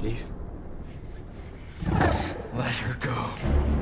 Chief, let her go.